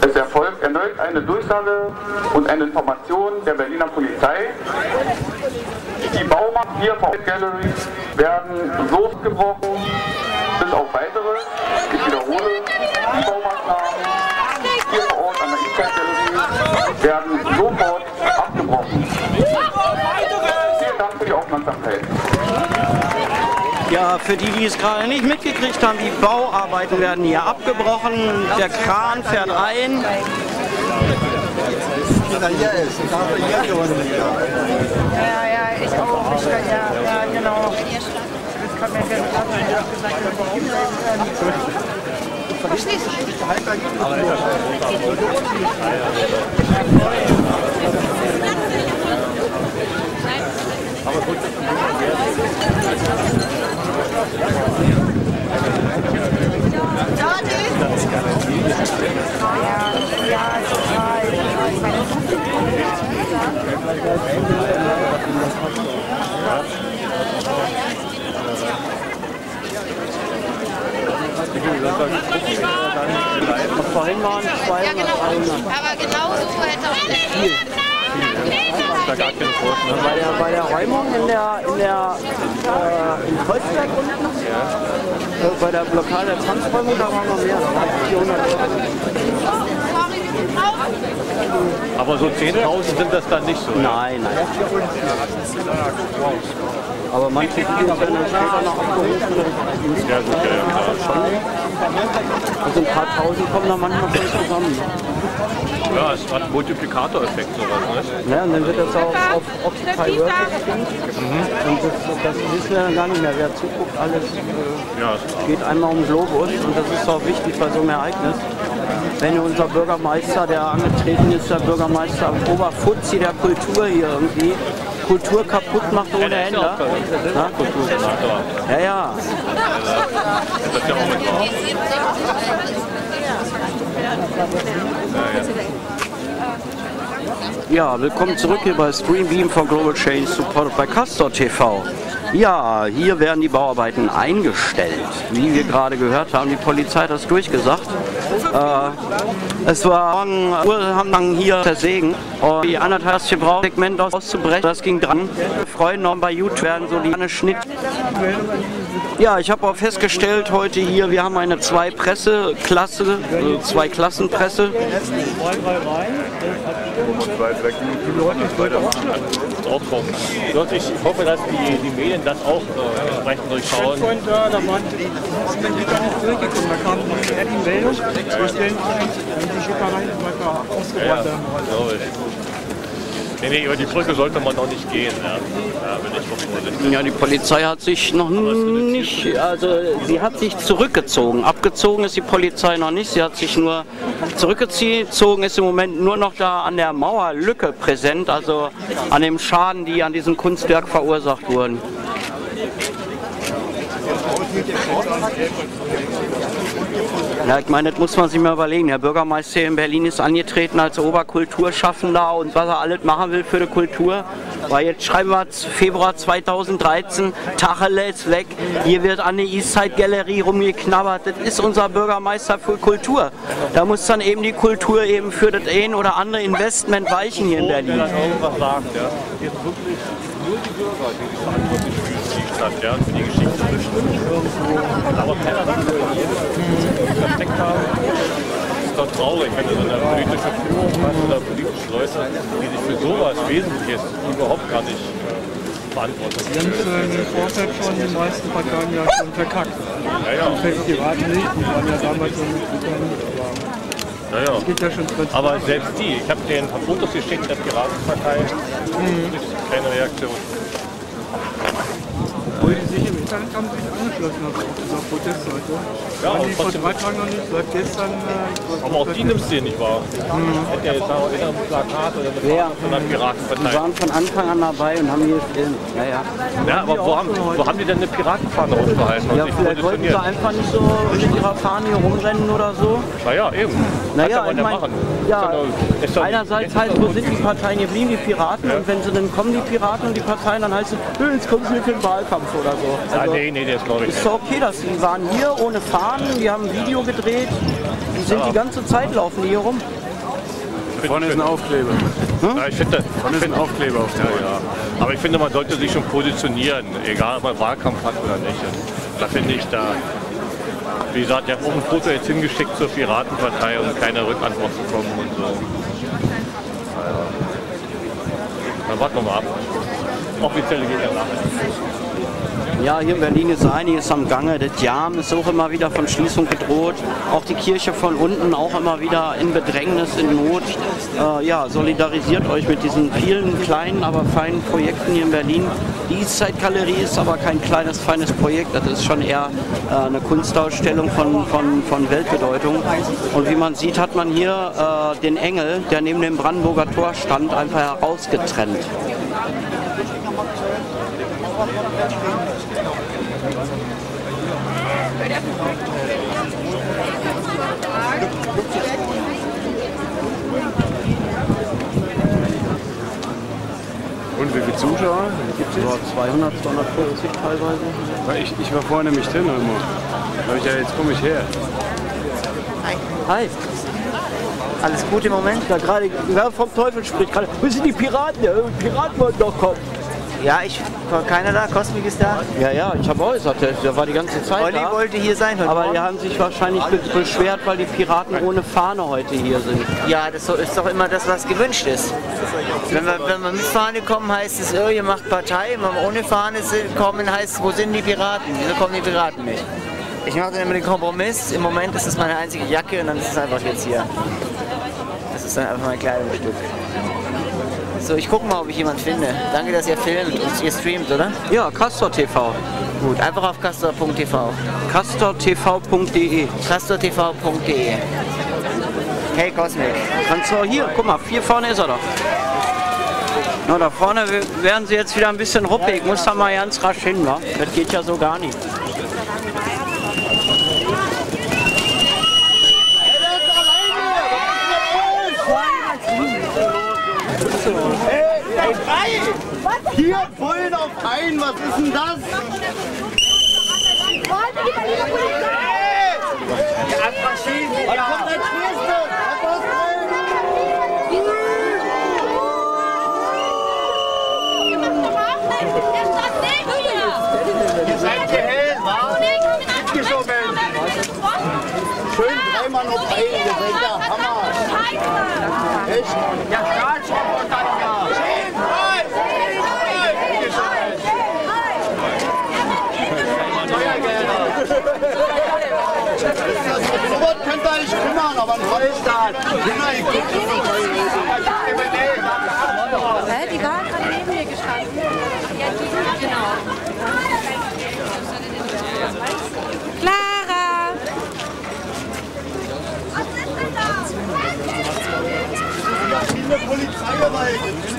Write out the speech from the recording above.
Es erfolgt erneut eine Durchsage und eine Information der Berliner Polizei. Die Baumarkt hier vor Gallery werden so gebrochen, bis auf weitere. Ich wiederhole, die Baumaßnahmen hier vor Ort an der Eastside Gallery werden sofort abgebrochen. Vielen Dank für die Aufmerksamkeit. Ja, für die, die es gerade nicht mitgekriegt haben, die Bauarbeiten werden hier abgebrochen. Der Kran fährt ein. Ja, ja, ich auch. Ich, ja, ja, genau. Das kann mir gerne gesagt, Verstehst Aber gut, Vorhin waren zwei Ja, genau. Aber genauso hätte auch da gar keine Kosten. Bei der, bei der Räumung in der, in der äh, in Kreuzberg unten, äh, bei der Blockade der Zwangsräumung, da waren noch mehr, da waren 400 Aber so 10.000 sind das dann nicht so. Nein, nein. Aber manche Videos werden dann später noch abgerufen. Ja, gut, ja, ja, klar. Also ein paar Tausend kommen da manchmal schon zusammen. Ja, es hat einen Multiplikatoreffekt sowas, ne? Ja, und dann wird das auch auf Occupy Work gestreamt. Und das, das wissen wir dann gar nicht mehr. Wer zuguckt, alles äh, Ja, geht einmal um den Globus. Und das ist auch wichtig bei so einem Ereignis. Wenn unser Bürgermeister, der angetreten ist, der Bürgermeister Oberfuzzi der Kultur hier irgendwie Kultur kaputt macht ohne ja Ende. Ja? Ja, ja. Das ist ja auch mit drauf. Ja, willkommen zurück hier bei Streambeam for Global Change, supported by Castor TV. Ja, hier werden die Bauarbeiten eingestellt. Wie wir gerade gehört haben, die Polizei hat das durchgesagt. Äh, es war morgen dann hier zersägen. Und die anderthalb gebraucht, Segment auszubrechen. Das ging dran. Wir freuen noch bei YouTube werden so die eine Schnitt. Ja, ich habe auch festgestellt heute hier, wir haben eine zwei Presse Klasse, also zwei Klassenpresse. ich hoffe, dass die, die Medien das auch äh, entsprechend durchschauen. Da, sind dann wieder nicht durchgekommen. Da kam die Meldung, die weiter werden wollte. glaube ich. Nee, nee, über die Brücke sollte man noch nicht gehen. Ja, ja bin ich. Ja, die Polizei hat sich noch nicht, also sie hat sich zurückgezogen. Abgezogen ist die Polizei noch nicht, sie hat sich nur zurückgezogen, ist im Moment nur noch da an der Mauerlücke präsent, also an dem Schaden, die an diesem Kunstwerk verursacht wurden. Ja, ich meine, das muss man sich mal überlegen. Der Bürgermeister hier in Berlin ist angetreten als Oberkulturschaffender und was er alles machen will für die Kultur. Weil jetzt schreiben wir Februar 2013, Tachele ist weg, hier wird an der Eastside Galerie rumgeknabbert. Das ist unser Bürgermeister für Kultur. Da muss dann eben die Kultur eben für das ein oder andere Investment weichen hier in Berlin. nur die Bürger, die verantwortlich fühlen für die Stadt, ja, für die Geschichte. Aber keiner sagt, dass wir hier versteckt haben. Ist doch traurig, wenn du so eine politische Führung hast oder politische Leute, die sich für sowas Wesentliches überhaupt gar nicht äh, verantworten. Die haben äh, im Vorfeld schon die meisten Parteien ja schon verkackt. Ja, ja, die Piraten nicht, die waren ja damals schon mitgekommen. ja, ja. Geht ja. Aber selbst die, ich habe denen ein paar Fotos geschickt, der Piratenpartei, keine Reaktion. Die sich angeschlossen auf dieser Protestseite. Ja, aber die vor drei Tagen noch nicht, seit gestern. Äh, Aber auch die nimmst du dir nicht wahr. Hätte ja jetzt auch wieder ein Plakat oder eine Ja. Von einer Die Piratenpartei. waren von Anfang an dabei und haben hier gefilmt. Ja, ja. Ja, aber wo haben, wo haben die denn eine Piratenfahne hochgehalten Ja, vielleicht wollten sie einfach nicht so mit ihrer Fahne hier rumrennen oder so. Naja, eben. Naja, ich ja mein, machen. ja, Ist doch- einerseits heißt, wo sind die Parteien geblieben, die Piraten, und wenn sie dann kommen, die Piraten und die Parteien, dann heißt es, "Nö, jetzt kommen sie für den Wahlkampf oder so. Ah, Also, nee, nee, der ist glaube ich. ist doch okay, dass die waren hier ohne Fahnen, die haben ein Video gedreht. Die sind die ganze Zeit laufen die hier rum. Vorne ist ein Aufkleber. Ja, ich finde, Vorne ist ein Aufkleber auf der ja, ja. Aber ich finde, man sollte sich schon positionieren, egal ob man Wahlkampf hat oder nicht. Und da finde ich da, wie gesagt, ich habe auch ein Foto jetzt hingeschickt zur Piratenpartei, um keine Rückantwort zu kommen und so. Ja. Dann warten wir mal ab. Offiziell geht ja nachher. Ja, hier in Berlin ist einiges am Gange. Das Jam ist auch immer wieder von Schließung gedroht. Auch die Kirche von unten auch immer wieder in Bedrängnis, in Not. Äh, ja, solidarisiert euch mit diesen vielen kleinen, aber feinen Projekten hier in Berlin. Die Eastzeitgalerie ist aber kein kleines, feines Projekt. Das ist schon eher äh, eine Kunstausstellung von, von, von Weltbedeutung. Und wie man sieht, hat man hier äh, den Engel, der neben dem Brandenburger Tor stand, einfach herausgetrennt. Und wie viele Zuschauer gibt es? So 200, 250 teilweise. Ich, ich war vorne nämlich drin immer. Da hab ich ja, jetzt komme ich her. Hi. Alles gut im Moment? Ja, gerade, wer vom Teufel spricht gerade. Wo sind die Piraten? Ja, Piraten wollten doch kommen. Ja, ich war keiner da, Cosmic ist da. Ja, ja, ich habe auch gesagt, der, der war die ganze Zeit Olli da. wollte hier sein heute Aber Morgen. die haben sich wahrscheinlich be beschwert, weil die Piraten ohne Fahne heute hier sind. Ja, das ist doch immer das, was gewünscht ist. Wenn wir, wenn wir mit Fahne kommen, heißt es, oh, ihr macht Partei. Wenn wir ohne Fahne kommen, heißt es, wo sind die Piraten? Wieso kommen die Piraten nicht? Ich mache dann immer den Kompromiss. Im Moment ist es meine einzige Jacke und dann ist es einfach jetzt hier. Das ist dann einfach mein Kleidungsstück. So, ich gucke mal, ob ich jemanden finde. Danke, dass ihr filmt und ihr streamt, oder? Ja, Castor TV. Gut, einfach auf castor.tv. CastorTV.de. castortv.de Hey Cosmic. Kannst du auch hier, guck mal, hier vorne ist er doch. Na, da vorne werden sie jetzt wieder ein bisschen ruppig. Muss da mal ganz rasch hin, wa? Das geht ja so gar nicht. Hier Bullen auf ein, was ist denn das? Was kommt als nächstes? Was ist drin? Ihr seid gehell, wa? Mitgeschoben. Schön dreimal auf ein, ihr seid der Hammer. Echt? Ja, Stahlschrauber ja. Sowas könnt ihr euch kümmern, aber ein Freistaat. Kinder, ich guck das doch Hä, die war gerade neben mir gestanden. Ja, die, genau. Clara! Polizeigewalt.